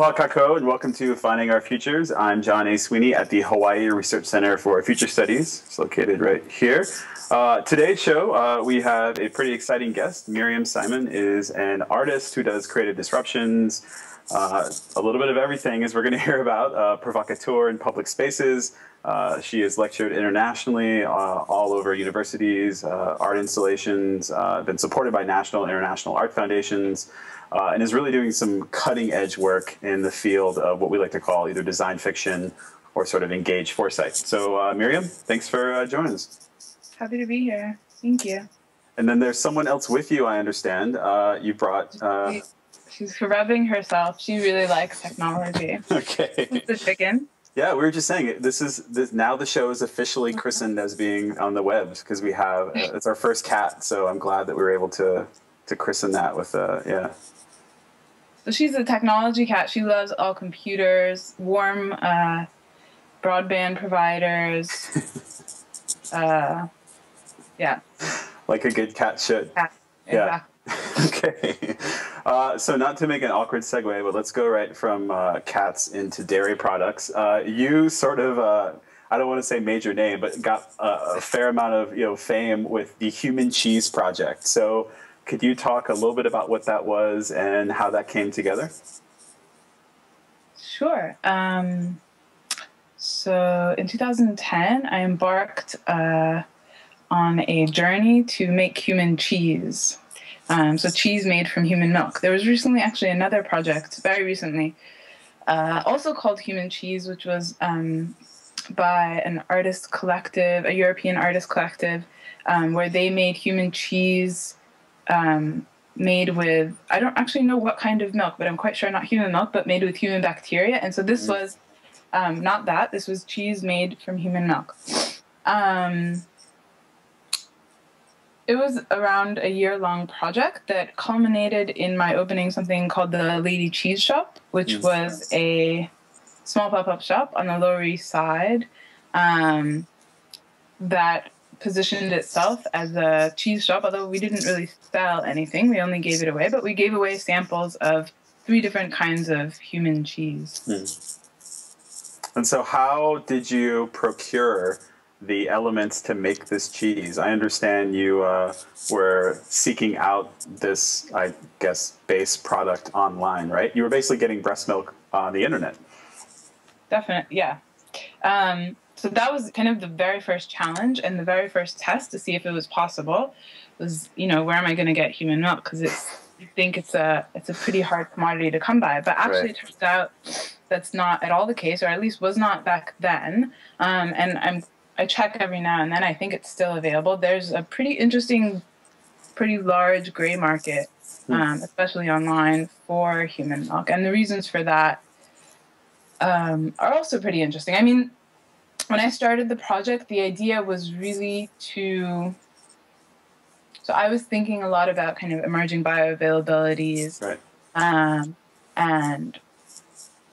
Aloha kako and welcome to Finding Our Futures. I'm John A. Sweeney at the Hawaii Research Center for Future Studies. It's located right here. Uh, today's show, uh, we have a pretty exciting guest. Miriam Simun is an artist who does creative disruptions, uh, a little bit of everything, as we're going to hear about, uh, provocateur in public spaces. Uh, she has lectured internationally, uh, all over universities, art installations, been supported by national and international art foundations uh, and is really doing some cutting edge work in the field of what we like to call either design fiction or sort of engaged foresight. So, uh, Miriam, thanks for uh, joining us. Happy to be here. Thank you. And then there's someone else with you, I understand. Uh, you brought. Uh, She's rubbing herself. She really likes technology. Okay. the chicken. Yeah, we were just saying this is this, now the show is officially christened as being on the web because we have uh, it's our first cat. So I'm glad that we were able to to christen that with uh yeah. So she's a technology cat. She loves all computers, warm uh, broadband providers. uh, yeah. Like a good cat should. Cat. Yeah. okay. Uh, so, not to make an awkward segue, but let's go right from uh, cats into dairy products. Uh, you sort of, uh, I don't want to say major name, but got a, a, fair amount of you know fame with the Human Cheese Project. So, could you talk a little bit about what that was and how that came together? Sure. Um, so in 2010, I embarked uh, on a journey to make human cheese. Um, so cheese made from human milk. There was recently actually another project, very recently, uh, also called Human Cheese, which was um, by an artist collective, a European artist collective, um, where they made human cheese um, made with I don't actually know what kind of milk, but I'm quite sure not human milk, but made with human bacteria. And so this mm. was um, not that. This was cheese made from human milk. Um, it was around a year long project that culminated in my opening something called the Lady Cheese Shop, which yes. was a small pop up shop on the Lower East Side um, that positioned itself as a cheese shop, although we didn't really sell anything. We only gave it away, but we gave away samples of three different kinds of human cheese. Mm. And so, how did you procure the elements to make this cheese? I understand you uh, were seeking out this, I guess, base product online, right? You were basically getting breast milk on the internet. Definitely, yeah. Um, so that was kind of the very first challenge and the very first test to see if it was possible. Was you know where am I going to get human milk? Because it's you think it's a it's a pretty hard commodity to come by, but actually right. it turns out that's not at all the case, or at least was not back then. Um, and I'm I check every now and then. I think it's still available. There's a pretty interesting, pretty large gray market, hmm. um, especially online for human milk, and the reasons for that um, are also pretty interesting. I mean, when I started the project, the idea was really to. So I was thinking a lot about kind of emerging bioavailabilities, right. um, and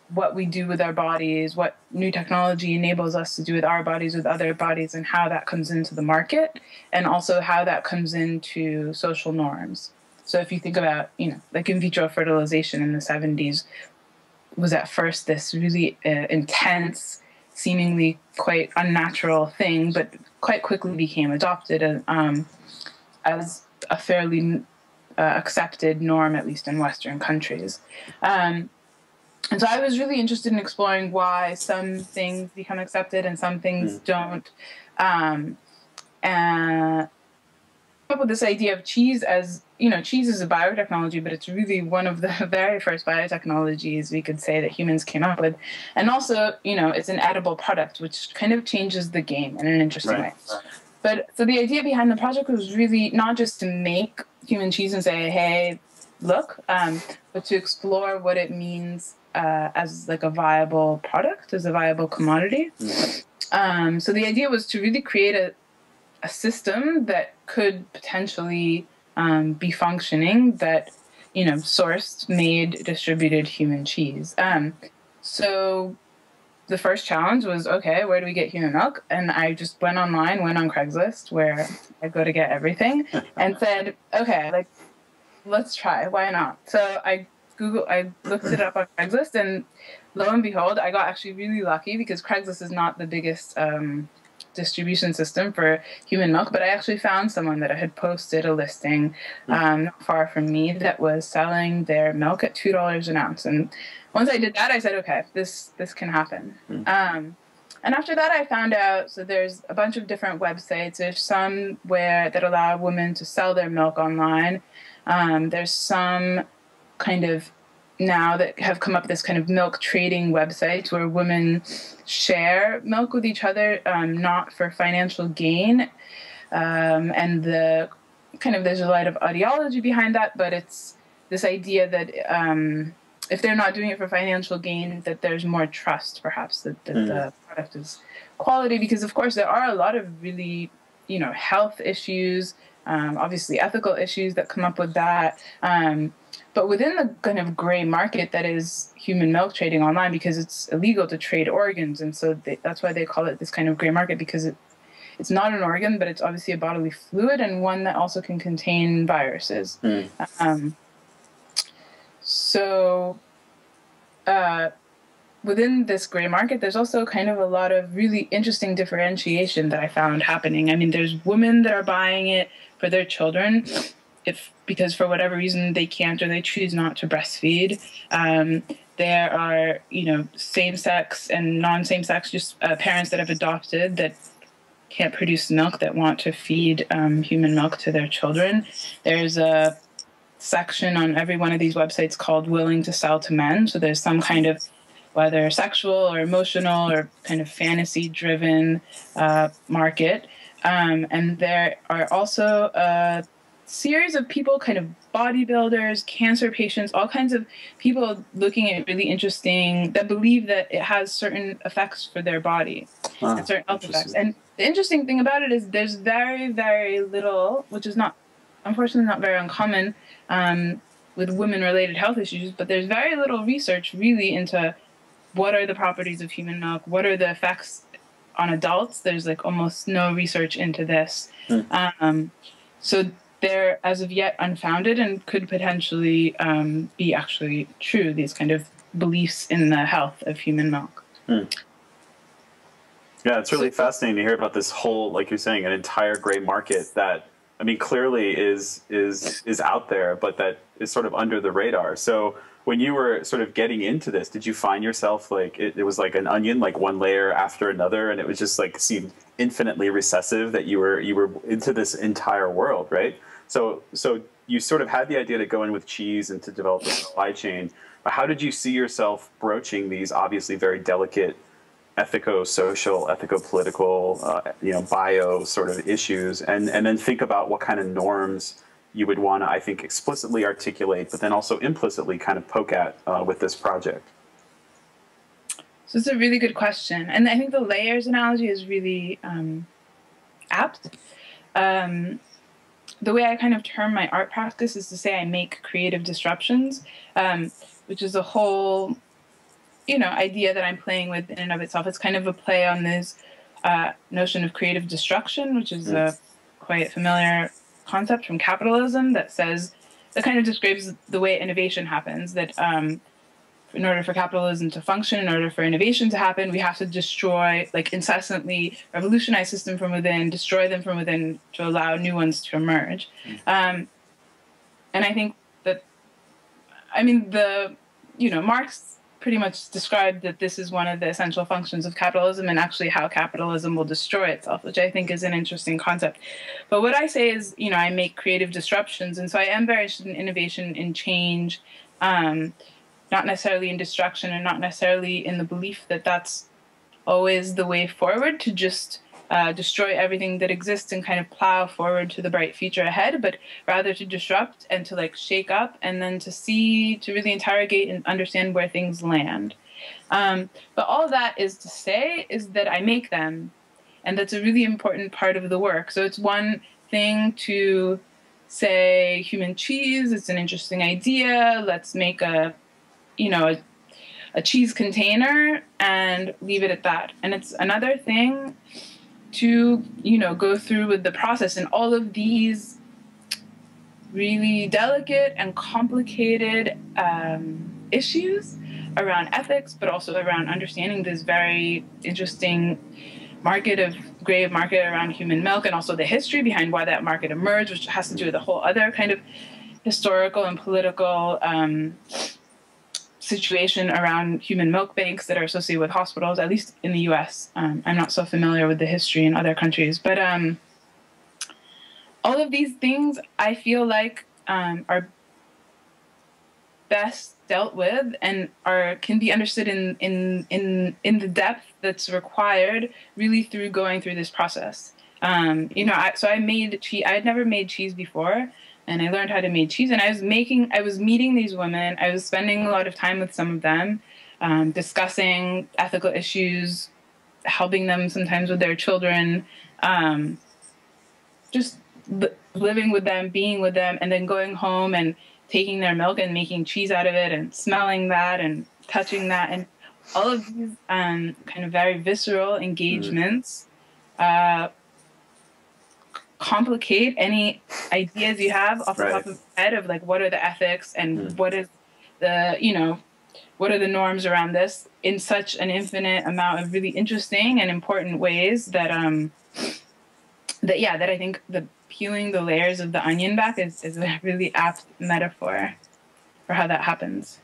what we do with our bodies, what new technology enables us to do with our bodies, with other bodies, and how that comes into the market, and also how that comes into social norms. So if you think about, you know, like in vitro fertilization in the 70s was at first this really uh, intense seemingly quite unnatural thing, but quite quickly became adopted um, as a fairly uh, accepted norm, at least in Western countries. Um, and so I was really interested in exploring why some things become accepted and some things mm. don't. Um, and up with this idea of cheese as you know, cheese is a biotechnology, but it's really one of the very first biotechnologies we could say that humans came up with. And also, you know, it's an edible product, which kind of changes the game in an interesting right. way. But so the idea behind the project was really not just to make human cheese and say, hey, look, um, but to explore what it means uh, as like a viable product, as a viable commodity. Mm. Um, so the idea was to really create a, a system that could potentially um, be functioning that you know sourced made distributed human cheese. Um, so the first challenge was okay where do we get human milk? And i just went online went on craigslist where i go to get everything and said okay like let's try. Why not? So i Google, I looked it up on Craigslist, and lo and behold, I got actually really lucky because Craigslist is not the biggest um, distribution system for human milk, but I actually found someone that I had posted a listing hmm. um, not far from me that was selling their milk at two dollars an ounce. And once I did that, I said, okay, this this can happen. Mm. Um, and after that, I found out so there's a bunch of different websites. There's some where that allow women to sell their milk online. Um, there's some kind of now that have come up this kind of milk trading websites where women share milk with each other, um, not for financial gain. Um, and the kind of there's a lot of ideology behind that, but it's this idea that um, if they're not doing it for financial gain, that there's more trust, perhaps that, that mm. the product is quality. Because of course there are a lot of really, you know, health issues, um, obviously ethical issues that come up with that. But within the kind of gray market that is human milk trading online, because it's illegal to trade organs, and so they, that's why they call it this kind of gray market because it, it's not an organ, but it's obviously a bodily fluid and one that also can contain viruses. Mm. Um, so, uh, within this gray market, there's also kind of a lot of really interesting differentiation that I found happening. I mean, there's women that are buying it for their children if because for whatever reason they can't or they choose not to breastfeed. Um, there are you know same sex and non same sex just uh, parents that have adopted that can't produce milk that want to feed um, human milk to their children. There's a section on every one of these websites called willing to sell to men. So there's some kind of whether sexual or emotional or kind of fantasy driven uh, market. Um, and there are also uh, series of people, kind of bodybuilders, cancer patients, all kinds of people looking at really interesting that believe that it has certain effects for their body ah, and certain health effects. And the interesting thing about it is there's very, very little, which is not, unfortunately, not very uncommon um, with women related health issues, but there's very little research really into what are the properties of human milk, what are the effects on adults. There's like almost no research into this. Mm. Um, so they're as of yet unfounded and could potentially um, be actually true, these kind of beliefs in the health of human milk. Hmm. Yeah, it's really so, fascinating to hear about this whole, like you're saying, an entire gray market that I mean clearly is is is out there, but that is sort of under the radar. So when you were sort of getting into this, did you find yourself like it, it, was like an onion, like one layer after another, and it was just like seemed infinitely recessive that you were you were into this entire world, right? So so you sort of had the idea to go in with cheese and to develop a supply chain. But how did you see yourself broaching these obviously very delicate ethico-social, ethico-political, uh, you know, bio sort of issues, and and then think about what kind of norms you would want to, I think, explicitly articulate, but then also implicitly kind of poke at uh, with this project? So it's a really good question, and I think the layers analogy is really um, apt. Um, the way I kind of term my art practice is to say I make creative disruptions, um, which is a whole, you know, idea that I'm playing with in and of itself. It's kind of a play on this uh, notion of creative destruction, which is a quite familiar concept from capitalism that says that kind of describes the way innovation happens. That um, in order for capitalism to function, in order for innovation to happen, we have to destroy, like incessantly revolutionize system from within, destroy them from within to allow new ones to emerge. Mm. Um, and I think that, I mean, the, you know, Marx pretty much described that this is one of the essential functions of capitalism and actually how capitalism will destroy itself, which I think is an interesting concept. But what I say is, you know, I make creative disruptions. And so I am very interested in innovation, and change, um, not necessarily in destruction and not necessarily in the belief that that's always the way forward to just uh, destroy everything that exists and kind of plow forward to the bright future ahead, but rather to disrupt and to like shake up and then to see, to really interrogate and understand where things land. Um, but all that is to say is that I make them, and that's a really important part of the work. So it's one thing to say human cheese, it's an interesting idea, let's make a, you know, a, a cheese container and leave it at that. And it's another thing to you know go through with the process and all of these really delicate and complicated um, issues around ethics, but also around understanding this very interesting market of grave market around human milk and also the history behind why that market emerged, which has to do with a whole other kind of historical and political um, situation around human milk banks that are associated with hospitals, at least in the US. Um, I'm not so familiar with the history in other countries, but um, all of these things I feel like um, are best dealt with and are can be understood in in in in the depth that's required really through going through this process um, you know I, so i made cheese i had never made cheese before and i learned how to make cheese. And i was making i was meeting these women. I was spending a lot of time with some of them um, discussing ethical issues helping them sometimes with their children um, just li- living with them being with them and then going home and taking their milk and making cheese out of it and smelling that and touching that and all of these um, kind of very visceral engagements uh, complicate any ideas you have off Right. the top of your head of like what are the ethics and Mm. what is the you know what are the norms around this in such an infinite amount of really interesting and important ways that um that yeah that i think the peeling the layers of the onion back is, is a really apt metaphor for how that happens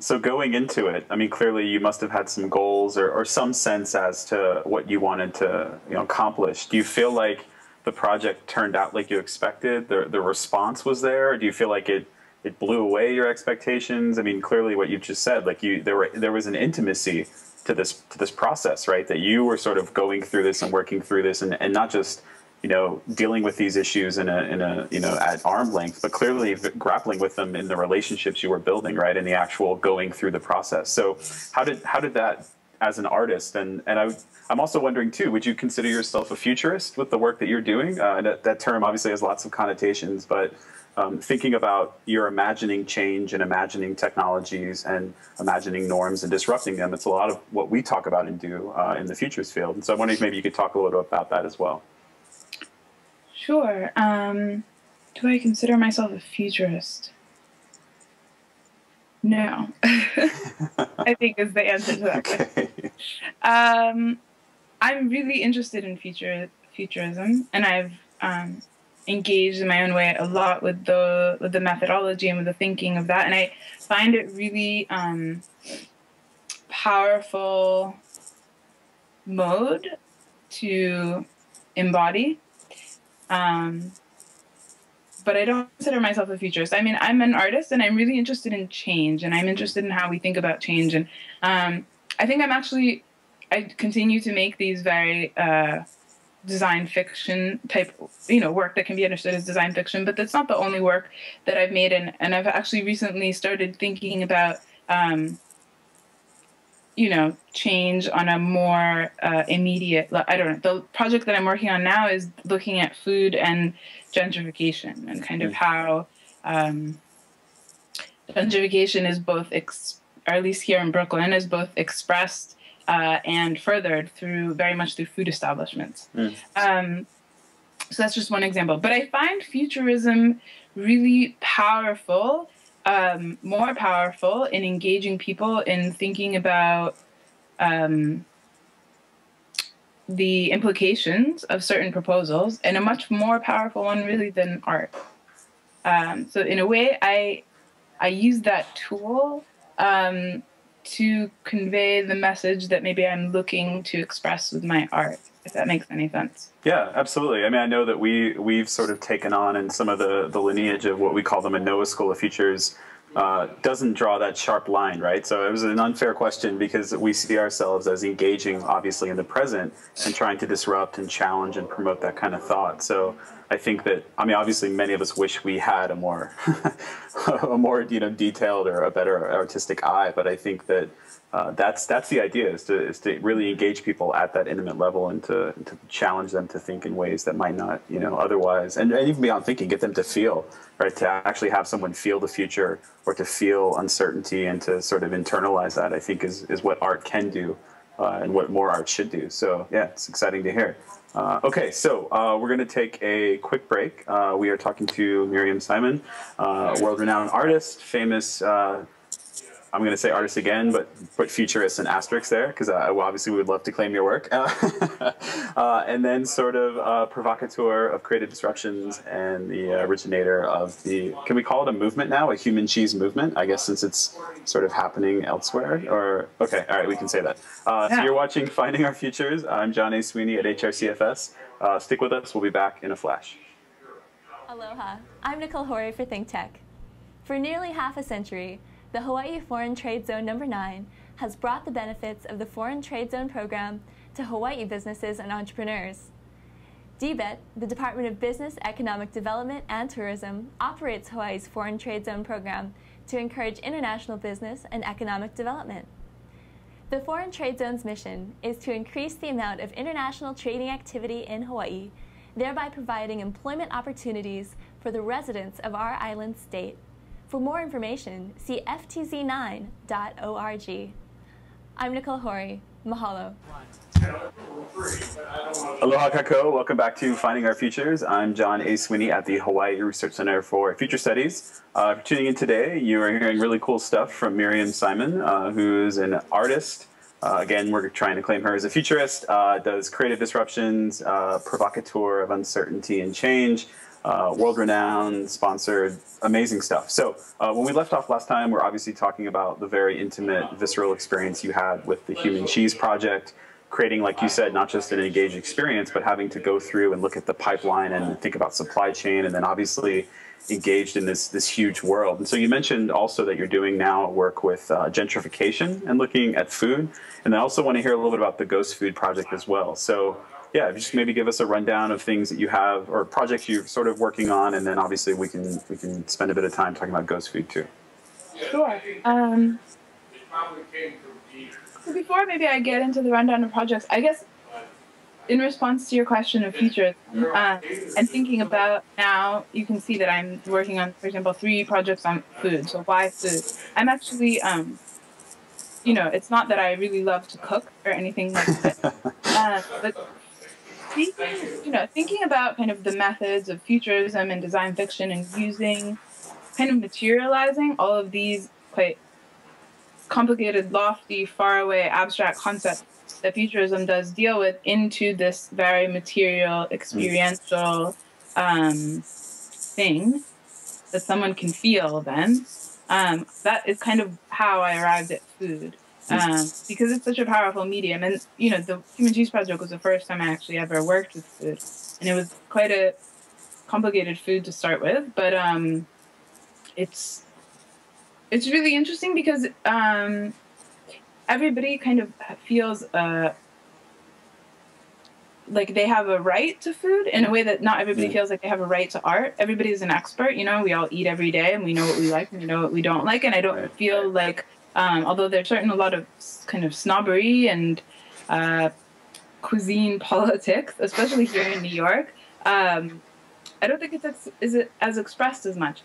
So going into it, I mean, clearly you must have had some goals or, or some sense as to what you wanted to you know accomplish. Do you feel like the project turned out like you expected? The the response was there. Do you feel like it it blew away your expectations? I mean, clearly what you just said, like you there were there was an intimacy to this to this process, right? That you were sort of going through this and working through this, and, and not just you know dealing with these issues in a in a you know at arm length, but clearly grappling with them in the relationships you were building, right? In the actual going through the process. So how did how did that as an artist and and I I'm also wondering too, would you consider yourself a futurist with the work that you're doing? Uh, that, that term obviously has lots of connotations, but um, thinking about your imagining change and imagining technologies and imagining norms and disrupting them, it's a lot of what we talk about and do uh, in the futures field. And so I wonder if maybe you could talk a little bit about that as well. Sure. Um, do I consider myself a futurist? No. I think is the answer to that. question. Okay. Um, I'm really interested in future futurism, and I've um, engaged in my own way a lot with the with the methodology and with the thinking of that, and I find it really um, powerful mode to embody. Um, but I don't consider myself a futurist. I mean, I'm an artist and I'm really interested in change and I'm interested in how we think about change. And um, I think I'm actually, I continue to make these very uh, design fiction type, you know, work that can be understood as design fiction, but that's not the only work that I've made. And, and I've actually recently started thinking about, um, you know, change on a more uh, immediate. I don't know. The project that I'm working on now is looking at food and gentrification and kind of how um, gentrification is both, ex- or at least here in Brooklyn, is both expressed uh, and furthered through very much through food establishments. Mm. Um, so that's just one example. But I find futurism really powerful um, more powerful in engaging people in thinking about um, the implications of certain proposals, and a much more powerful one, really, than art. Um, so, in a way, I I use that tool um, to convey the message that maybe I'm looking to express with my art. If that makes any sense. Yeah, absolutely. I mean, I know that we we've sort of taken on in some of the the lineage of what we call the Manoa School of Futures. Uh, doesn't draw that sharp line, right? So it was an unfair question because we see ourselves as engaging, obviously, in the present and trying to disrupt and challenge and promote that kind of thought. So I think that I mean, obviously, many of us wish we had a more a more you know detailed or a better artistic eye, but I think that uh, that's that's the idea is to is to really engage people at that intimate level and to, to challenge them to think in ways that might not you know otherwise and, and even beyond thinking get them to feel right to actually have someone feel the future or to feel uncertainty and to sort of internalize that I think is is what art can do uh, and what more art should do. So yeah, it's exciting to hear. Uh, okay, so uh, we're going to take a quick break. Uh, we are talking to Miriam Simun, uh, world-renowned artist, famous uh, I'm going to say artist again, but put futurist and asterisk there because uh, obviously we would love to claim your work. uh, and then sort of uh, provocateur of creative disruptions and the originator of the, can we call it a movement now, a human cheese movement? I guess since it's sort of happening elsewhere. Or okay, all right, we can say that. Uh, yeah. So you're watching Finding Our Futures. I'm John A. Sweeney at HRCFS. Uh, stick with us. We'll be back in a flash. Aloha. I'm Nicole Horry for ThinkTech. For nearly half a century, the Hawaii Foreign Trade Zone Number 9 has brought the benefits of the Foreign Trade Zone program to Hawaii businesses and entrepreneurs. DBEDT, the Department of Business, Economic Development, and Tourism, operates Hawaii's Foreign Trade Zone program to encourage international business and economic development. The Foreign Trade Zone's mission is to increase the amount of international trading activity in Hawaii, thereby providing employment opportunities for the residents of our island state. For more information, see ftz9.org. I'm Nicole Hori. Mahalo. Aloha kako. Welcome back to Finding Our Futures. I'm John A. Sweeney at the Hawaii Research Center for Future Studies. Uh, for tuning in today, you are hearing really cool stuff from Miriam Simun, uh, who's an artist. Uh, again, we're trying to claim her as a futurist, uh, does creative disruptions, uh, provocateur of uncertainty and change, uh, world renowned, sponsored, amazing stuff. So, uh, when we left off last time, we're obviously talking about the very intimate, visceral experience you had with the Human Cheese Project, creating, like you said, not just an engaged experience, but having to go through and look at the pipeline and think about supply chain, and then obviously engaged in this this huge world. And so you mentioned also that you're doing now work with uh, gentrification and looking at food, and I also want to hear a little bit about the Ghost Food Project as well. So yeah, just maybe give us a rundown of things that you have or projects you're sort of working on, and then obviously we can we can spend a bit of time talking about Ghost Food too. Sure. Um, so before maybe I get into the rundown of projects, I guess in response to your question of features uh, and thinking about now, you can see that I'm working on, for example, three projects on food. So why food? I'm actually, um, you know, it's not that I really love to cook or anything like that, uh, but thinking, you know, thinking about kind of the methods of futurism and design fiction and using, kind of materializing all of these quite complicated, lofty, faraway, abstract concepts that futurism does deal with into this very material, experiential um, thing that someone can feel then. Um, that is kind of how I arrived at food um, because it's such a powerful medium. And you know, the Human Cheese Project was the first time I actually ever worked with food, and it was quite a complicated food to start with. But um, it's it's really interesting because um, everybody kind of feels uh, like they have a right to food in a way that not everybody feels like they have a right to art. Everybody is an expert, you know. We all eat every day, and we know what we like and we know what we don't like. And I don't feel like um, although there's certain a lot of kind of snobbery and uh, cuisine politics, especially here in New York, um, I don't think it's ex- is it as expressed as much.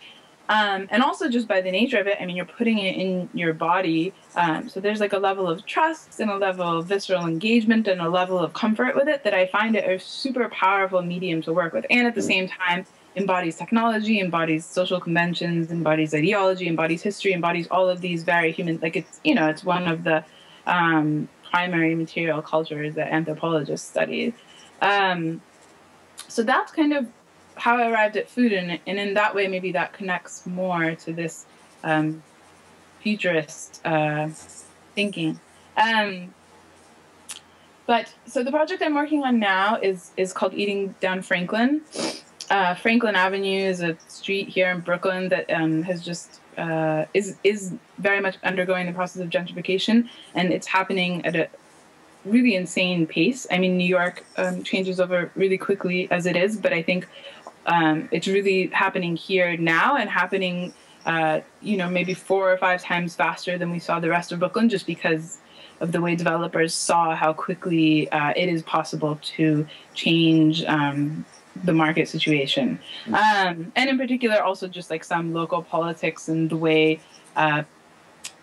Um, and also just by the nature of it, I mean, you're putting it in your body. Um, so there's like a level of trust and a level of visceral engagement and a level of comfort with it that I find it a super powerful medium to work with. And at the same time, embodies technology, embodies social conventions, embodies ideology, embodies history, embodies all of these very human. Like it's you know it's one of the um, primary material cultures that anthropologists study. Um, so that's kind of how I arrived at food, and, and in that way, maybe that connects more to this um, futurist uh, thinking. Um, but so the project I'm working on now is is called Eating Down Franklin, uh, Franklin Avenue is a street here in Brooklyn that um, has just uh, is is very much undergoing the process of gentrification, and it's happening at a really insane pace. I mean, New York um, changes over really quickly as it is, but I think um, it's really happening here now and happening, uh, you know, maybe four or five times faster than we saw the rest of Brooklyn, just because of the way developers saw how quickly uh, it is possible to change um, the market situation. Um, and in particular, also just like some local politics and the way uh,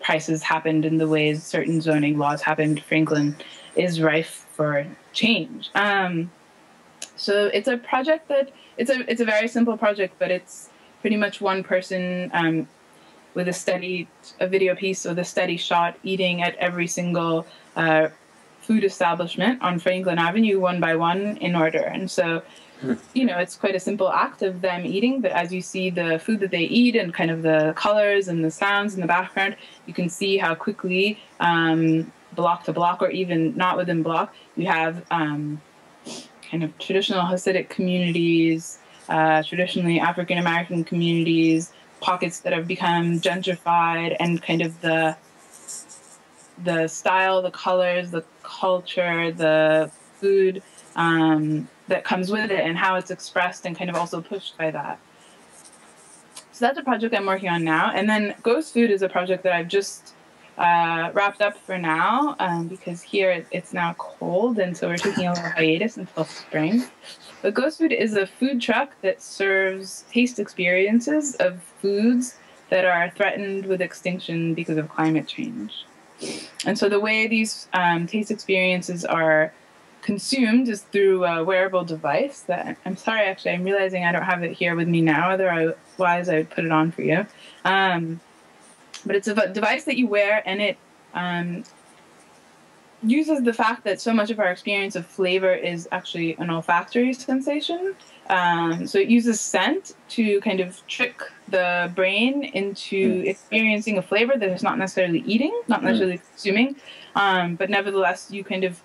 prices happened and the ways certain zoning laws happened, Franklin is rife for change. Um, so it's a project that it's a it's a very simple project, but it's pretty much one person um, with a steady a video piece with a steady shot eating at every single uh, food establishment on Franklin Avenue one by one in order. And so, you know, it's quite a simple act of them eating, but as you see the food that they eat and kind of the colors and the sounds in the background, you can see how quickly um, block to block or even not within block, you have um, kind of traditional Hasidic communities, uh, traditionally African American communities, pockets that have become gentrified, and kind of the the style, the colors, the culture, the food um, that comes with it, and how it's expressed and kind of also pushed by that. So that's a project I'm working on now, and then Ghost Food is a project that I've just uh, wrapped up for now um, because here it's now cold, and so we're taking a little hiatus until spring. But Ghost Food is a food truck that serves taste experiences of foods that are threatened with extinction because of climate change. And so the way these um, taste experiences are consumed is through a wearable device that I'm sorry, actually, I'm realizing I don't have it here with me now. Otherwise, I would put it on for you. Um, but it's a device that you wear, and it um, uses the fact that so much of our experience of flavor is actually an olfactory sensation. Um, so it uses scent to kind of trick the brain into mm. experiencing a flavor that is not necessarily eating, not hmm. necessarily mm. consuming, um, but nevertheless you kind of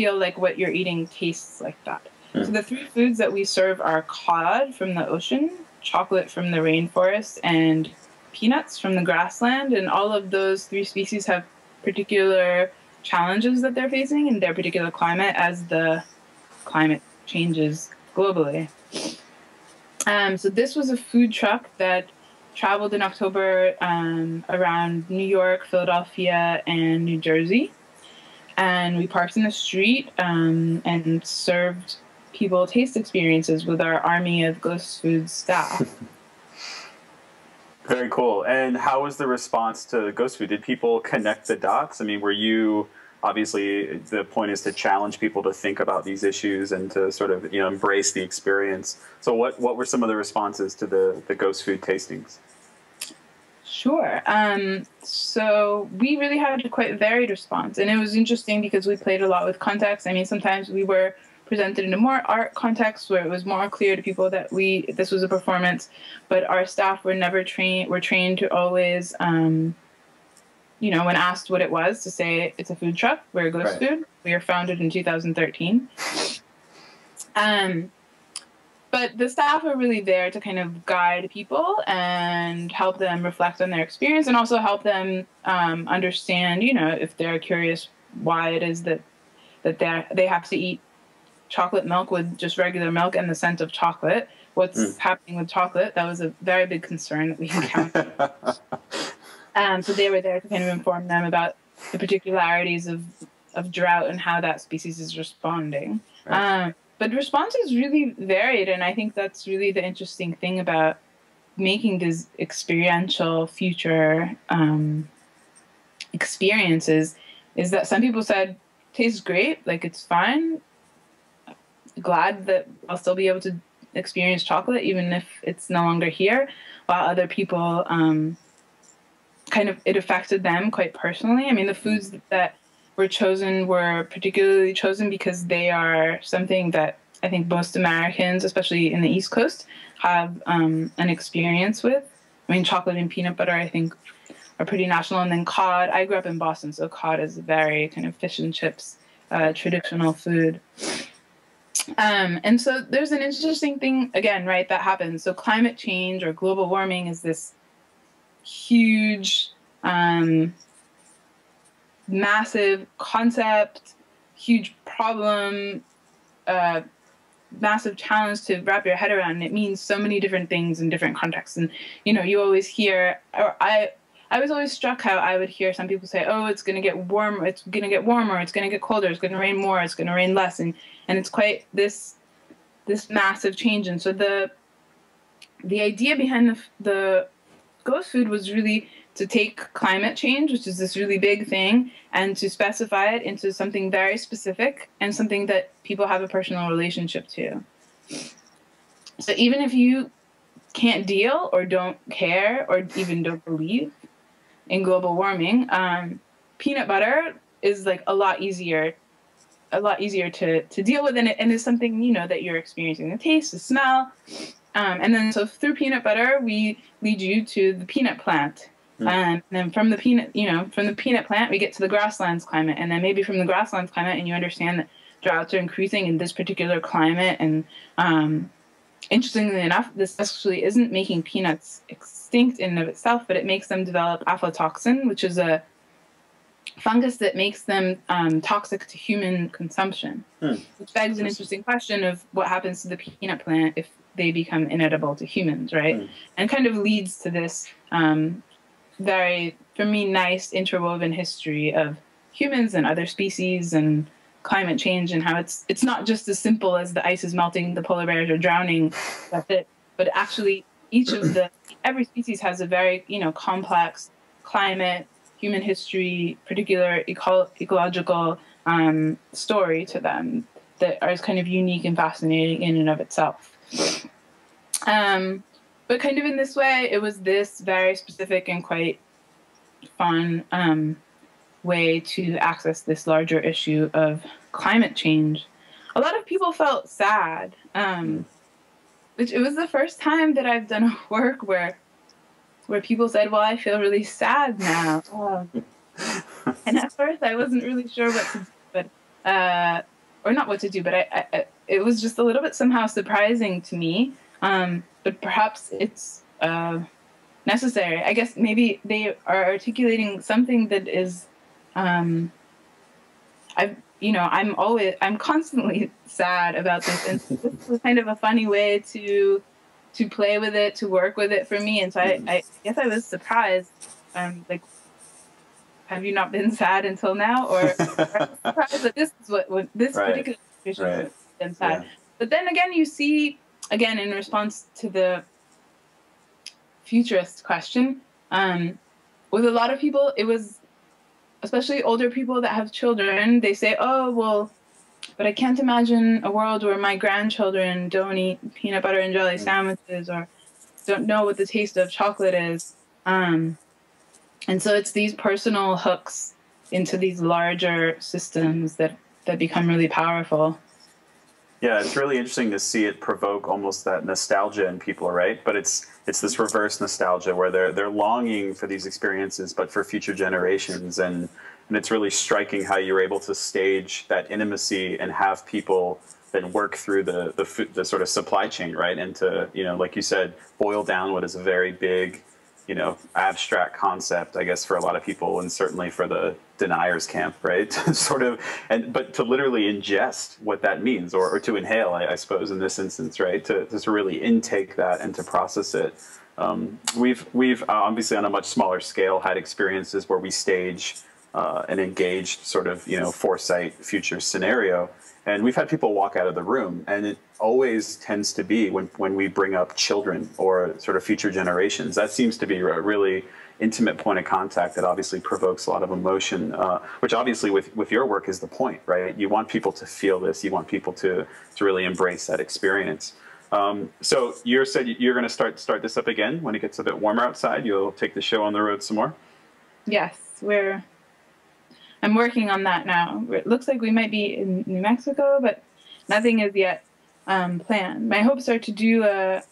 feel like what you're eating tastes like that. Mm. So the three foods that we serve are cod from the ocean, chocolate from the rainforest, and peanuts from the grassland. And all of those three species have particular challenges that they're facing in their particular climate as the climate changes globally. Um, so this was a food truck that traveled in October um, around New York, Philadelphia, and New Jersey. And we parked in the street um, and served people taste experiences with our army of Ghost Food staff. Very cool. And how was the response to Ghost Food? Did people connect the dots? I mean, were you obviously the point is to challenge people to think about these issues and to sort of you know embrace the experience. So what what were some of the responses to the the ghost food tastings? Sure. Um, so we really had a quite varied response, and it was interesting because we played a lot with context. I mean, sometimes we were presented in a more art context where it was more clear to people that we this was a performance, but our staff were never trained. Were trained to always. Um, you know, when asked what it was, to say it's a food truck. We're a ghost right. food. We were founded in 2013. Um, but the staff are really there to kind of guide people and help them reflect on their experience and also help them um, understand, you know, if they're curious why it is that that they they have to eat chocolate milk with just regular milk and the scent of chocolate. What's mm. happening with chocolate? That was a very big concern that we encountered. Um, so they were there to kind of inform them about the particularities of, of drought and how that species is responding. Right. Um, but responses really varied, and I think that's really the interesting thing about making these experiential future um, experiences is that some people said tastes great, like it's fine. Glad that I'll still be able to experience chocolate even if it's no longer here, while other people um, kind of it affected them quite personally. I mean, the foods that were chosen were particularly chosen because they are something that I think most Americans, especially in the East Coast, have um, an experience with. I mean, chocolate and peanut butter, I think, are pretty national. And then cod. I grew up in Boston, so cod is a very kind of fish and chips uh, traditional food. Um, and so there's an interesting thing again, right? That happens. So climate change or global warming is this huge, um, massive concept, huge problem, uh, massive challenge to wrap your head around. It means so many different things in different contexts. And, you know, you always hear, or I, I was always struck how I would hear some people say, "Oh, it's going to get warmer. It's going to get warmer. It's going to get colder. It's going to rain more. It's going to rain less." And and it's quite this this massive change. And so the the idea behind the the ghost food was really to take climate change, which is this really big thing, and to specify it into something very specific and something that people have a personal relationship to. So even if you can't deal or don't care or even don't believe in global warming, um, peanut butter is like a lot easier a lot easier to, to deal with and it and it's something you know that you're experiencing the taste the smell um, and then so through peanut butter we lead you to the peanut plant mm. and then from the peanut you know from the peanut plant we get to the grasslands climate and then maybe from the grasslands climate and you understand that droughts are increasing in this particular climate and um, interestingly enough this actually isn't making peanuts extinct in and of itself but it makes them develop aflatoxin which is a fungus that makes them um, toxic to human consumption, hmm. which begs an interesting question of what happens to the peanut plant if they become inedible to humans, right? Hmm. And kind of leads to this um, very, for me, nice interwoven history of humans and other species and climate change and how it's it's not just as simple as the ice is melting, the polar bears are drowning, that's it. But actually, each of the every species has a very you know complex climate human history, particular eco- ecological um, story to them that are kind of unique and fascinating in and of itself. Um, but kind of in this way, it was this very specific and quite fun um, way to access this larger issue of climate change. A lot of people felt sad, um, which it was the first time that I've done a work where where people said, "Well, I feel really sad now," um, and at first I wasn't really sure what to do, but uh, or not what to do, but I, I, it was just a little bit somehow surprising to me. Um, but perhaps it's uh, necessary. I guess maybe they are articulating something that is. Um, I've you know I'm always I'm constantly sad about this, and this is kind of a funny way to to play with it, to work with it for me. And so I, I guess I was surprised. Um, like, have you not been sad until now, or, or surprised that this is what, what this right. particular situation right. has been sad? Yeah. But then again, you see, again, in response to the futurist question, um, with a lot of people, it was especially older people that have children. They say, "Oh, well." But I can't imagine a world where my grandchildren don't eat peanut butter and jelly sandwiches or don't know what the taste of chocolate is. Um, and so it's these personal hooks into these larger systems that, that become really powerful. Yeah, it's really interesting to see it provoke almost that nostalgia in people, right? But it's it's this reverse nostalgia where they're they're longing for these experiences, but for future generations. And and it's really striking how you're able to stage that intimacy and have people then work through the, the, the sort of supply chain, right? And to, you know, like you said, boil down what is a very big, you know, abstract concept, I guess, for a lot of people, and certainly for the deniers camp, right? sort of, and but to literally ingest what that means, or, or to inhale, I, I suppose, in this instance, right? To, to really intake that and to process it. Um, we've we've uh, obviously on a much smaller scale had experiences where we stage uh, an engaged sort of you know foresight future scenario and we've had people walk out of the room and it always tends to be when, when we bring up children or sort of future generations that seems to be a really intimate point of contact that obviously provokes a lot of emotion uh, which obviously with, with your work is the point right? You want people to feel this. You want people to, to really embrace that experience. Um, so you said you're going to start start this up again. When it gets a bit warmer outside you'll take the show on the road some more? Yes we're I'm working on that now. It looks like we might be in New Mexico, but nothing is yet um, planned. My hopes are to do a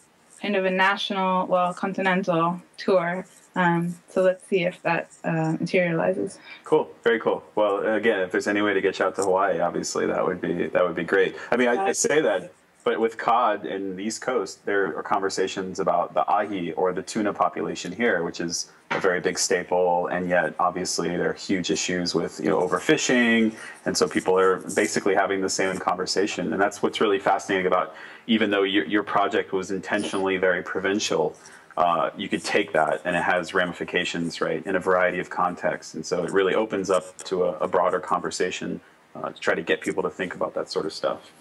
kind of a national, well, continental tour. Um, so let's see if that uh, materializes. Cool, very cool. Well, again, if there's any way to get you out to Hawaii, obviously that would be that would be great. I mean, I, I say that but with cod in the East Coast, there are conversations about the ahi or the tuna population here, which is a very big staple, and yet obviously there are huge issues with you know overfishing, and so people are basically having the same conversation, and that's what's really fascinating about. Even though your, your project was intentionally very provincial, uh, you could take that and it has ramifications, right, in a variety of contexts, and so it really opens up to a, a broader conversation uh, to try to get people to think about that sort of stuff.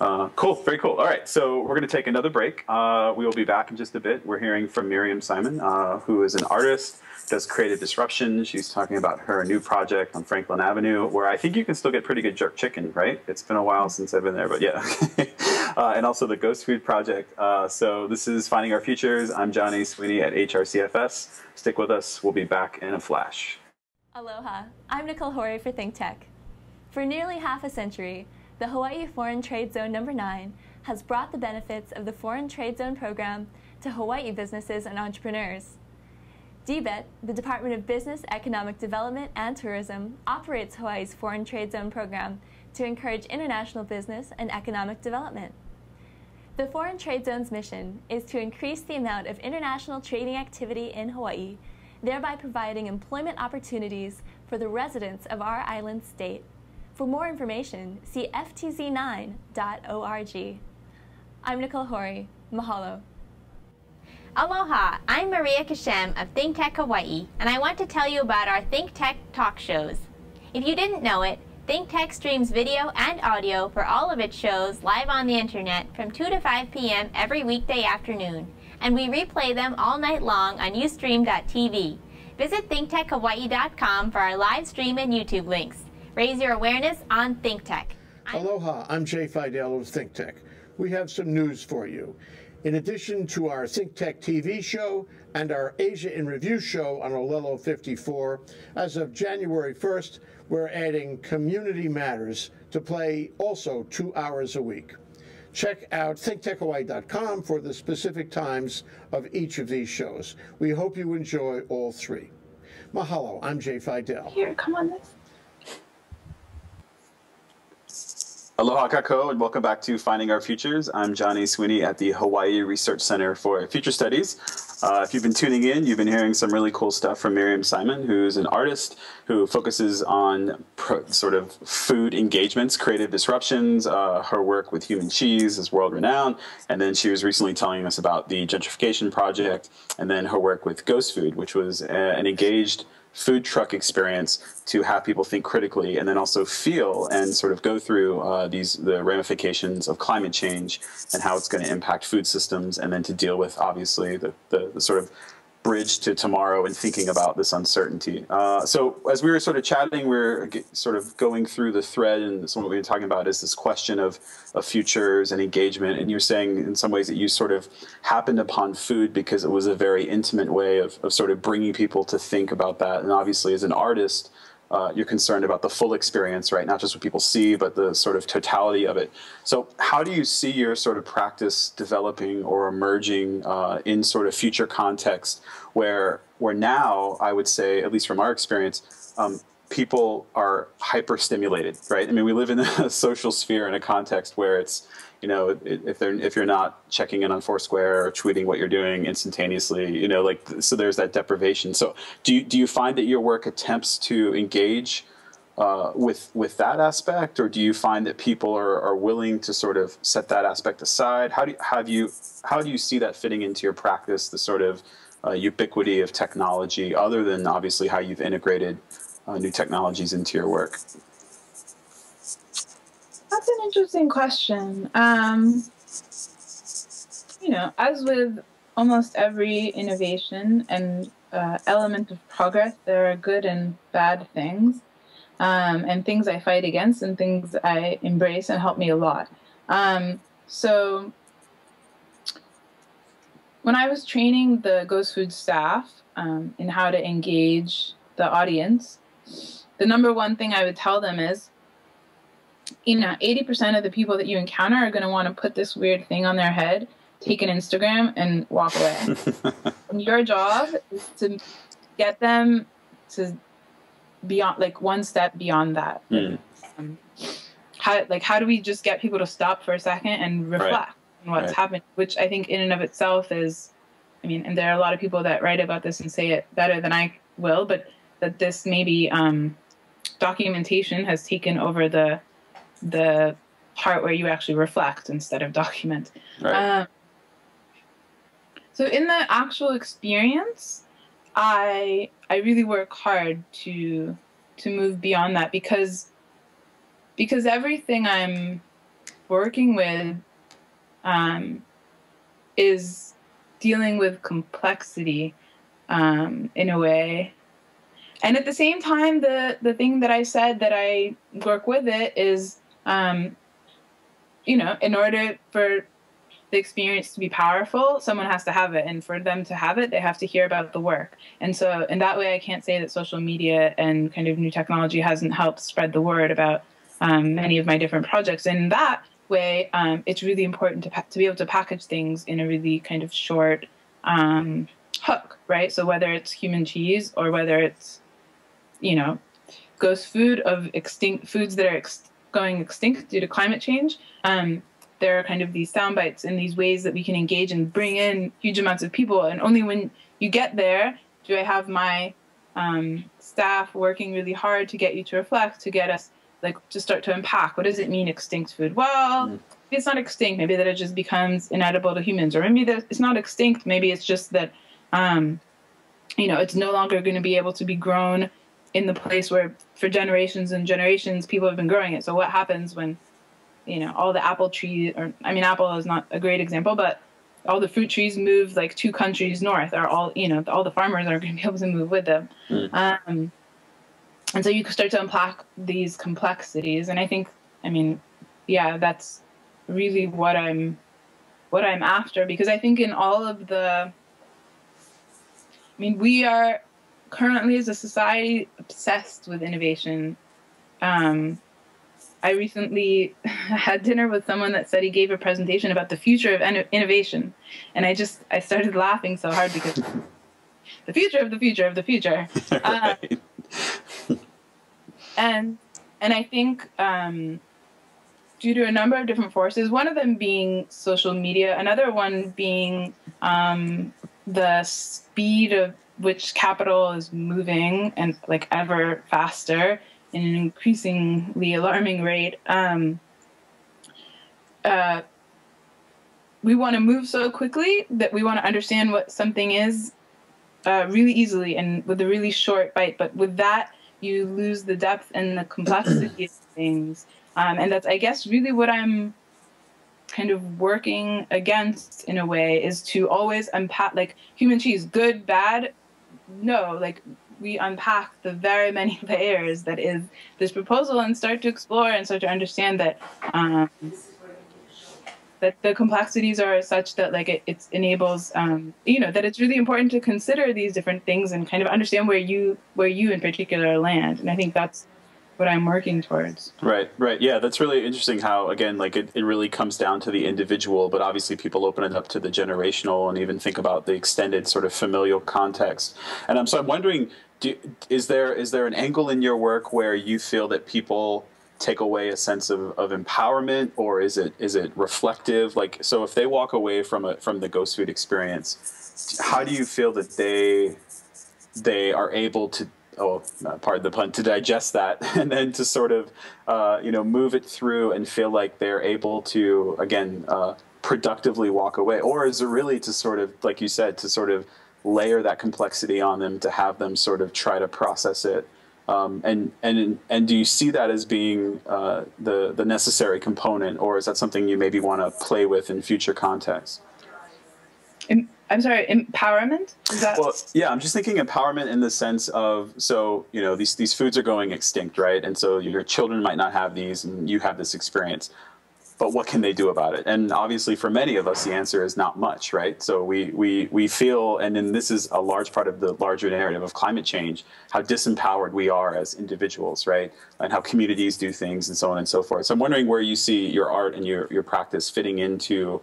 Uh, cool, very cool. All right, so we're going to take another break. Uh, we will be back in just a bit. We're hearing from Miriam Simun, uh, who is an artist, does creative disruption. She's talking about her new project on Franklin Avenue, where I think you can still get pretty good jerk chicken, right? It's been a while since I've been there, but yeah. Uh, and also the Ghost Food Project. Uh, so this is Finding Our Futures. I'm John A. Sweeney at HRCFS. Stick with us. We'll be back in a flash. Aloha. I'm Nicole Horry for ThinkTech. For nearly half a century, the Hawaii Foreign Trade Zone Number 9 has brought the benefits of the Foreign Trade Zone program to Hawaii businesses and entrepreneurs. DBEDT, the Department of Business, Economic Development and Tourism, operates Hawaii's Foreign Trade Zone program to encourage international business and economic development. The Foreign Trade Zone's mission is to increase the amount of international trading activity in Hawaii, thereby providing employment opportunities for the residents of our island state. For more information, see ftz9.org. I'm Nicole Hori. Mahalo. Aloha, I'm Maria Kashem of ThinkTech Hawaii, and I want to tell you about our ThinkTech talk shows. If you didn't know it, ThinkTech streams video and audio for all of its shows live on the internet from 2 to 5 p.m. every weekday afternoon, and we replay them all night long on ustream.tv. Visit thinktechhawaii.com for our live stream and YouTube links. Raise your awareness on ThinkTech. Aloha, I'm Jay Fidel of ThinkTech. We have some news for you. In addition to our ThinkTech TV show and our Asia in Review show on Olelo 54, as of January 1st, we're adding Community Matters to play also two hours a week. Check out thinktechhawaii.com for the specific times of each of these shows. We hope you enjoy all three. Mahalo, I'm Jay Fidel. Here, come on this. Aloha kākou and welcome back to Finding Our Futures. I'm John A. Sweeney at the Hawaii Research Center for Future Studies. Uh, if you've been tuning in, you've been hearing some really cool stuff from Miriam Simun, who's an artist who focuses on sort of food engagements, creative disruptions. Uh, her work with Human Cheese is world renowned. And then she was recently telling us about the gentrification project and then her work with Ghost Food, which was a, an engaged food truck experience to have people think critically and then also feel and sort of go through uh, these the ramifications of climate change and how it's going to impact food systems and then to deal with obviously the, the, the sort of bridge to tomorrow and thinking about this uncertainty. Uh, so as we were sort of chatting, we we're sort of going through the thread, and so what we were talking about is this question of, of futures and engagement. And you're saying in some ways that you sort of happened upon food because it was a very intimate way of, of sort of bringing people to think about that. And obviously, as an artist, uh, you're concerned about the full experience, right? Not just what people see, but the sort of totality of it. So, how do you see your sort of practice developing or emerging uh, in sort of future context, where where now I would say, at least from our experience, um, people are hyper stimulated, right? I mean, we live in a social sphere in a context where it's you know, if they're if you're not checking in on Foursquare or tweeting what you're doing instantaneously, you know, like so there's that deprivation. So do you do you find that your work attempts to engage uh, with with that aspect, or do you find that people are, are willing to sort of set that aspect aside? How do you, have you how do you see that fitting into your practice? The sort of uh, ubiquity of technology, other than obviously how you've integrated uh, new technologies into your work. That's an interesting question. Um, you know, as with almost every innovation and uh, element of progress, there are good and bad things, um, and things I fight against and things I embrace and help me a lot. Um, so, when I was training the Ghost Food staff um, in how to engage the audience, the number one thing I would tell them is you know, 80% of the people that you encounter are going to want to put this weird thing on their head, take an Instagram, and walk away. and your job is to get them to beyond, like one step beyond that. Mm. Um, how, like, how do we just get people to stop for a second and reflect right. on what's right. happened? Which I think, in and of itself, is, I mean, and there are a lot of people that write about this and say it better than I will, but that this maybe um, documentation has taken over the the part where you actually reflect instead of document. Right. Um, so in the actual experience, I I really work hard to to move beyond that because because everything I'm working with um, is dealing with complexity um, in a way. And at the same time, the, the thing that I said that I work with it is, um, you know, in order for the experience to be powerful, someone has to have it. And for them to have it, they have to hear about the work. And so, in that way, I can't say that social media and kind of new technology hasn't helped spread the word about um, many of my different projects. And in that way, um, it's really important to, to be able to package things in a really kind of short um, hook, right? So, whether it's human cheese or whether it's, you know, ghost food of extinct foods that are ex- going extinct due to climate change. Um, there are kind of these sound bites and these ways that we can engage and bring in huge amounts of people. And only when you get there do I have my um, staff working really hard to get you to reflect, to get us like to start to unpack. What does it mean extinct food? Well, mm. it's not extinct. Maybe that it just becomes inedible to humans, or maybe that it's not extinct. Maybe it's just that, um, you know, it's no longer going to be able to be grown in the place where for generations and generations people have been growing it. So what happens when you know all the apple trees or i mean apple is not a great example but all the fruit trees move like two countries north are all you know all the farmers are going to be able to move with them mm. um, and so you start to unpack these complexities and i think i mean yeah that's really what i'm what i'm after because i think in all of the i mean we are currently as a society obsessed with innovation. Um, I recently had dinner with someone that said he gave a presentation about the future of innovation, and I just I started laughing so hard because the future of the future of the future, uh, and and I think um, due to a number of different forces, one of them being social media, another one being um, the speed of which capital is moving and like ever faster in an increasingly alarming rate. Um, uh, we want to move so quickly that we want to understand what something is uh, really easily and with a really short bite. But with that, you lose the depth and the complexity of things. Um, and that's, I guess, really what I'm kind of working against in a way is to always unpack, like human cheese, good, bad. No, like we unpack the very many layers that is this proposal and start to explore and start to understand that um, that the complexities are such that like it, it enables um, you know that it's really important to consider these different things and kind of understand where you where you in particular land. And i think that's what I'm working towards. Right, right. Yeah, that's really interesting how, again, like it, it really comes down to the individual, but obviously people open it up to the generational and even think about the extended sort of familial context. And I'm so I'm wondering, do, is there is there an angle in your work where you feel that people take away a sense of, of empowerment or is it is it reflective like so if they walk away from a from the ghost food experience how do you feel that they they are able to oh, pardon the pun, to digest that and then to sort of, uh, you know, move it through and feel like they're able to, again, uh, productively walk away? Or is it really to sort of, like you said, to sort of layer that complexity on them to have them sort of try to process it? Um, and and and do you see that as being uh, the the necessary component, or is that something you maybe want to play with in future contexts? I'm sorry, empowerment? That- well, yeah, I'm just thinking empowerment in the sense of so you know these these foods are going extinct, right? And so your children might not have these, and you have this experience. But what can they do about it? And obviously, for many of us, the answer is not much, right? So we we we feel, and then this is a large part of the larger narrative of climate change, how disempowered we are as individuals, right? And how communities do things, and so on and so forth. So I'm wondering where you see your art and your your practice fitting into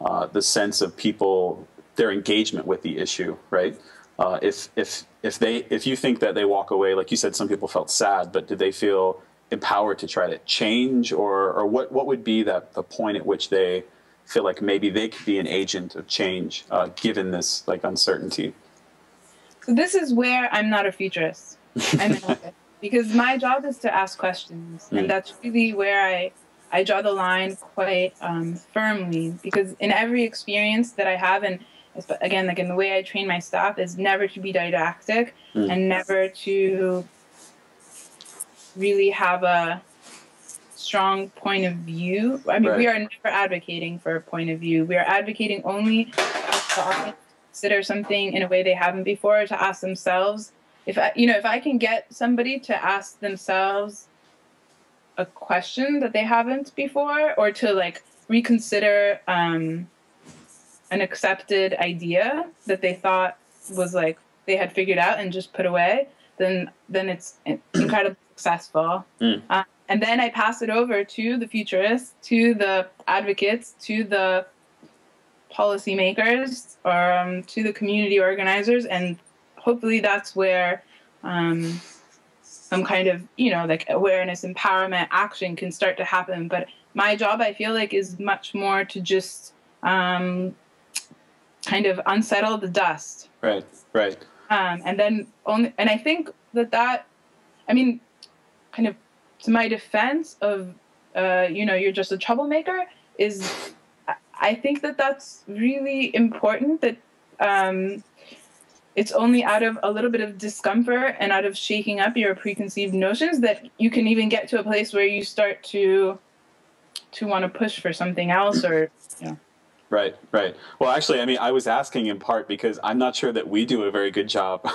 uh, the sense of people their engagement with the issue, right? Uh, if if if they if you think that they walk away, like you said, some people felt sad, but did they feel empowered to try to change, or or what what would be that the point at which they feel like maybe they could be an agent of change uh, given this like uncertainty? So this is where I'm not a futurist, because my job is to ask questions, mm. and that's really where I I draw the line quite um, firmly because in every experience that I have, and again, like in the way I train my staff, is never to be didactic mm. and never to really have a strong point of view. I mean, Right. we are never advocating for a point of view. We are advocating only to consider something in a way they haven't before to ask themselves if I, you know if I can get somebody to ask themselves a question that they haven't before or to like reconsider um, an accepted idea that they thought was like they had figured out and just put away then then it's incredibly successful Mm. uh, and then i pass it over to the futurists to the advocates to the policymakers or um, to the community organizers and hopefully that's where um, some kind of you know like awareness empowerment action can start to happen but my job i feel like is much more to just um, kind of unsettle the dust Right. Right. um, and then only and i think that that i mean kind of to my defense of uh, you know you're just a troublemaker is I- think that that's really important that um, it's only out of a little bit of discomfort and out of shaking up your preconceived notions that you can even get to a place where you start to to want to push for something else or you know Right, right. Well, actually, I mean, I was asking in part because I'm not sure that we do a very good job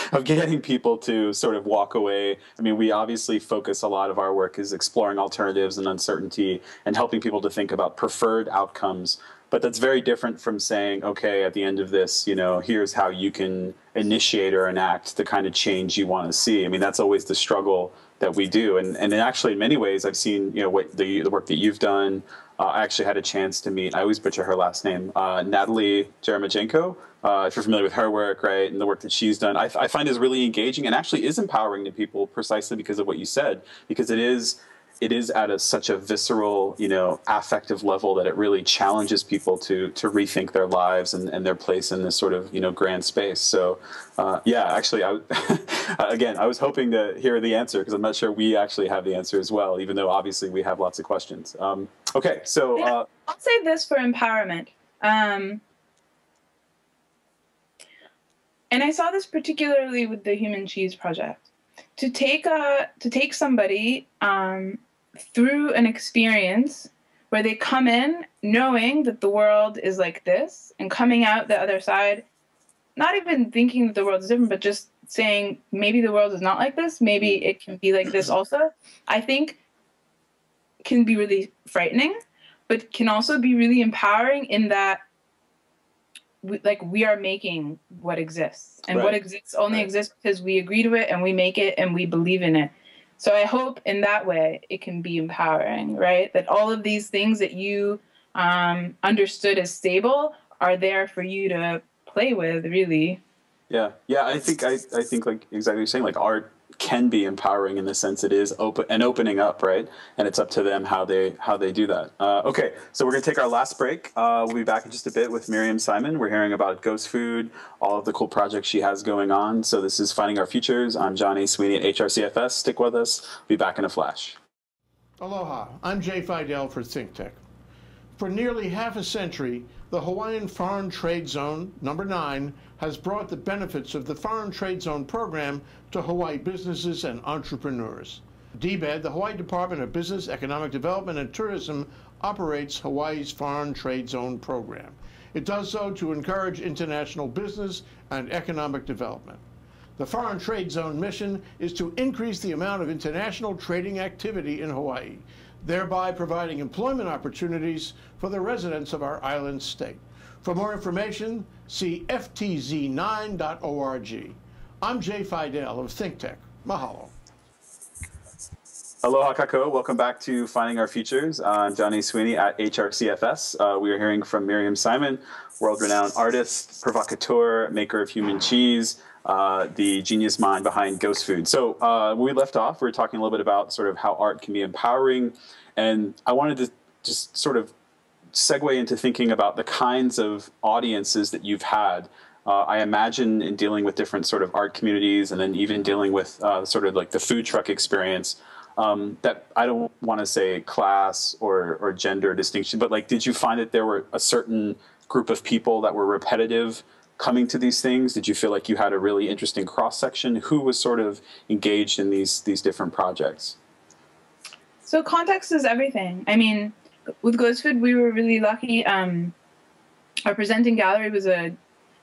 of getting people to sort of walk away. I mean, we obviously focus a lot of our work is exploring alternatives and uncertainty and helping people to think about preferred outcomes. But that's very different from saying, okay, at the end of this, you know, here's how you can initiate or enact the kind of change you want to see. I mean, that's always the struggle that we do. And and actually, in many ways, I've seen you know what the the work that you've done. Uh, I actually had a chance to meet. I always butcher her last name, uh, Natalie Jeremijenko. Uh, if you're familiar with her work, right, and the work that she's done, I, I find is really engaging and actually is empowering to people, precisely because of what you said. Because it is it is at a, such a visceral, you know, affective level that it really challenges people to to rethink their lives and, and their place in this sort of you know grand space. So, uh, yeah, actually, I, again, I was hoping to hear the answer because I'm not sure we actually have the answer as well, even though obviously we have lots of questions. Um, okay, so uh, I'll say this for empowerment. Um, and I saw this particularly with the Human Cheese Project. To take a to take somebody um, through an experience where they come in knowing that the world is like this and coming out the other side, not even thinking that the world is different, but just saying maybe the world is not like this, maybe it can be like this also. I think can be really frightening but can also be really empowering in that we, like we are making what exists and what exists only Right. exists because we agree to it and we make it and we believe in it so i hope in that way it can be empowering right that all of these things that you um, understood as stable are there for you to play with really Yeah, yeah. I think I, I think like exactly you're saying. Like art can be empowering in the sense it is open and opening up, right? And it's up to them how they how they do that. Uh, okay, so we're gonna take our last break. Uh, we'll be back in just a bit with Miriam Simun. We're hearing about Ghost Food, all of the cool projects she has going on. So this is Finding Our Futures. I'm John A. Sweeney at HRCFS. Stick with us. Be back in a flash. Aloha, I'm Jay Fidel for ThinkTech. For nearly half a century, the Hawaiian Foreign Trade Zone, number 9, has brought the benefits of the Foreign Trade Zone program to Hawaii businesses and entrepreneurs. DBEDT, the Hawaii Department of Business, Economic Development and Tourism, operates Hawaii's Foreign Trade Zone program. It does so to encourage international business and economic development. The Foreign Trade Zone mission is to increase the amount of international trading activity in Hawaii, thereby providing employment opportunities for the residents of our island state. For more information, see ftz9.org. I'm Jay Fidel of ThinkTech. Mahalo. Aloha kākou. Welcome back to Finding Our Futures. I'm John A. Sweeney at HRCFS. Uh, we are hearing from Miriam Simun, world-renowned artist, provocateur, maker of human cheese, uh, the genius mind behind Ghost Food. So uh, when we left off, we were talking a little bit about sort of how art can be empowering, and I wanted to just sort of segue into thinking about the kinds of audiences that you've had. Uh, I imagine in dealing with different sort of art communities, and then even dealing with uh, sort of like the food truck experience. Um, that I don't want to say class or or gender distinction, but like, did you find that there were a certain group of people that were repetitive coming to these things? Did you feel like you had a really interesting cross section? Who was sort of engaged in these these different projects? so context is everything. I mean, with Ghost Food, we were really lucky. Um, our presenting gallery was a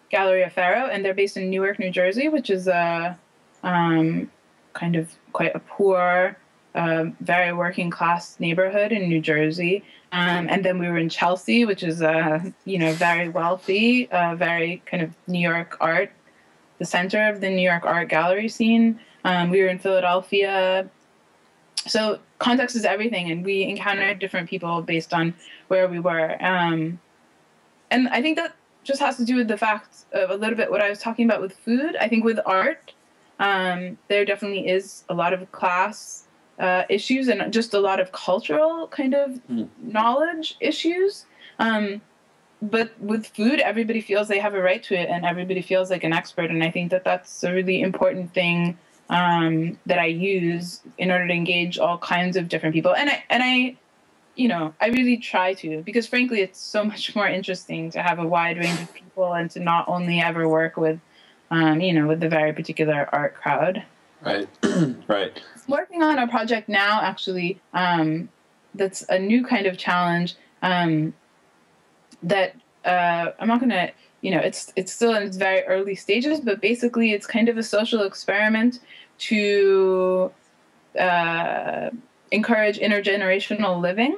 Gallery Aferro, and they're based in Newark, New Jersey, which is a um, kind of quite a poor, uh, very working class neighborhood in New Jersey. Um, and then we were in Chelsea, which is a you know very wealthy, uh, very kind of New York art, the center of the New York art gallery scene. Um, we were in Philadelphia. So context is everything, and we encountered different people based on where we were. Um, and I think that just has to do with the fact of a little bit what I was talking about with food. I think with art, um, there definitely is a lot of class uh, issues and just a lot of cultural kind of mm. knowledge issues. Um, but with food, everybody feels they have a right to it, and everybody feels like an expert. And I think that that's a really important thing um, that I use in order to engage all kinds of different people. And I and I you know, I really try to because frankly, it's so much more interesting to have a wide range of people and to not only ever work with, um, you know, with the very particular art crowd. Right, right. Working on a project now, actually, um, that's a new kind of challenge. Um, that uh, I'm not gonna, you know, it's it's still in its very early stages, but basically, it's kind of a social experiment to. Uh, encourage intergenerational living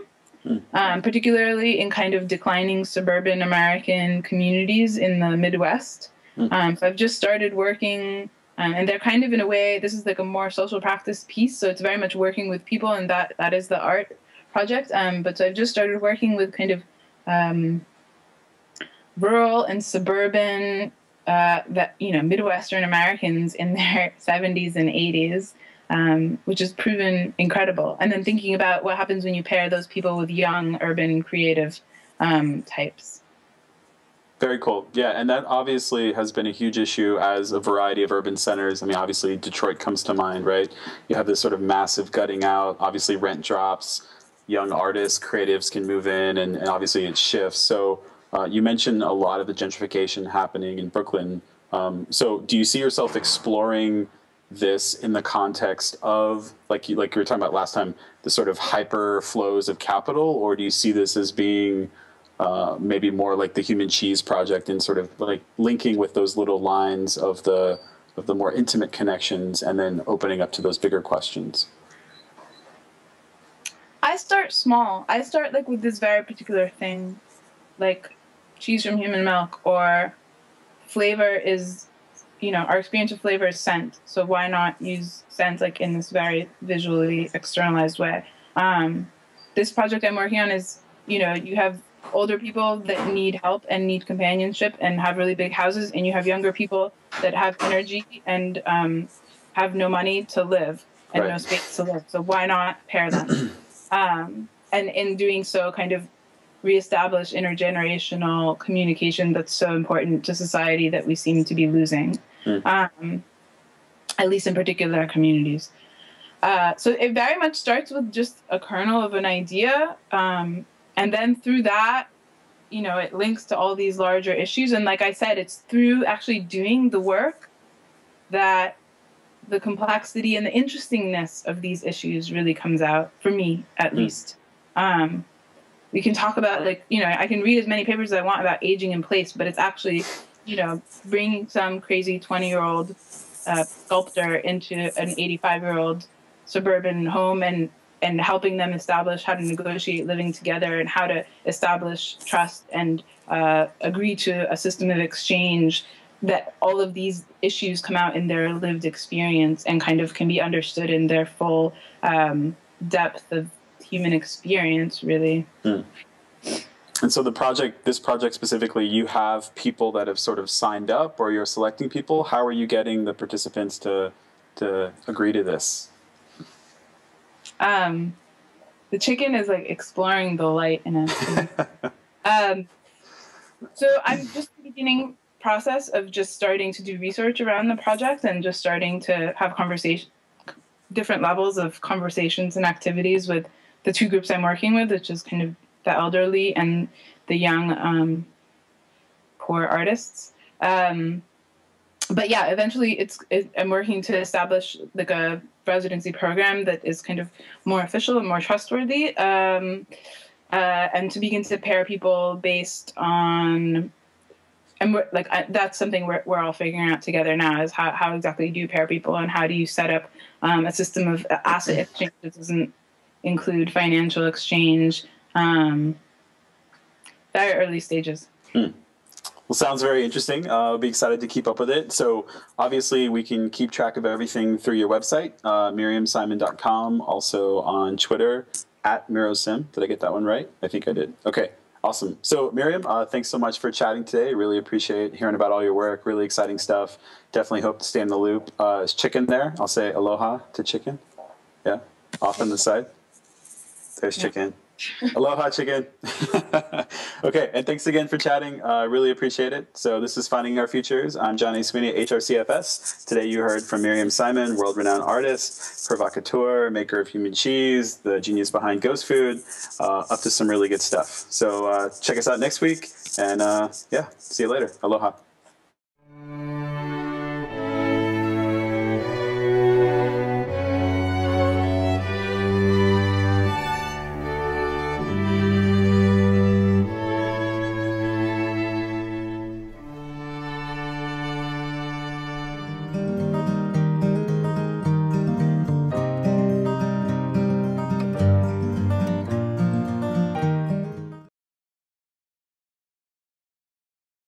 um, particularly in kind of declining suburban American communities in the Midwest. Mm. Um, so I've just started working, um, and they're kind of in a way. This is like a more social practice piece, so it's very much working with people, and that that is the art project. Um, but so I've just started working with kind of um, rural and suburban, uh, that you know, Midwestern Americans in their 70s and 80s um, which has proven incredible. And then thinking about what happens when you pair those people with young, urban, creative um, types. Very cool. Yeah, and that obviously has been a huge issue as a variety of urban centers. I mean, obviously Detroit comes to mind, right? You have this sort of massive gutting out. Obviously, rent drops. Young artists, creatives can move in, and, and obviously it shifts. So uh, you mentioned a lot of the gentrification happening in Brooklyn. Um, so do you see yourself exploring? this in the context of like you like you were talking about last time the sort of hyper flows of capital or do you see this as being uh, maybe more like the human cheese project and sort of like linking with those little lines of the of the more intimate connections and then opening up to those bigger questions i start small i start like with this very particular thing like cheese from human milk or flavor is you know, our experience of flavor is scent. So why not use scent like in this very visually externalized way? Um, this project I'm working on is, you know, you have older people that need help and need companionship and have really big houses, and you have younger people that have energy and um, have no money to live and right. no space to live. So why not pair them? um, and in doing so, kind of reestablish intergenerational communication that's so important to society that we seem to be losing mm. um, at least in particular communities. Uh, so it very much starts with just a kernel of an idea, um, and then through that, you know, it links to all these larger issues. And like I said, it's through actually doing the work that the complexity and the interestingness of these issues really comes out for me, at mm. least. Um, we can talk about like you know I can read as many papers as I want about aging in place, but it's actually you know, bringing some crazy 20 year old uh, sculptor into an 85 year old suburban home and and helping them establish how to negotiate living together and how to establish trust and uh, agree to a system of exchange that all of these issues come out in their lived experience and kind of can be understood in their full um, depth of human experience really mm. And so the project, this project specifically, you have people that have sort of signed up, or you're selecting people. How are you getting the participants to to agree to this? Um, the chicken is like exploring the light in a. um, so I'm just beginning process of just starting to do research around the project and just starting to have conversation, different levels of conversations and activities with the two groups I'm working with, which is kind of the elderly and the young um, poor artists. Um, but yeah, eventually it's it, I'm working to establish like a residency program that is kind of more official and more trustworthy, um, uh, and to begin to pair people based on. And we're, like I, that's something we're, we're all figuring out together now is how, how exactly do you pair people and how do you set up um, a system of asset exchange that doesn't include financial exchange um, very early stages Hmm. Well, sounds very interesting. Uh, I'll be excited to keep up with it. So, obviously, we can keep track of everything through your website, uh, miriamsimun.com, also on Twitter, at Mirosim. Did I get that one right? I think I did. Okay, awesome. So, Miriam, uh, thanks so much for chatting today. Really appreciate hearing about all your work. Really exciting stuff. Definitely hope to stay in the loop. Uh, is Chicken there? I'll say aloha to Chicken. Yeah, off on the side. There's. Chicken. Aloha, chicken. okay, and thanks again for chatting. I uh, really appreciate it. So, this is Finding Our Futures. I'm John A. Sweeney, HRCFS. Today, you heard from Miriam Simun, world renowned artist, provocateur, maker of human cheese, the genius behind Ghost Food, uh, up to some really good stuff. So, uh, check us out next week. And uh, yeah, see you later. Aloha.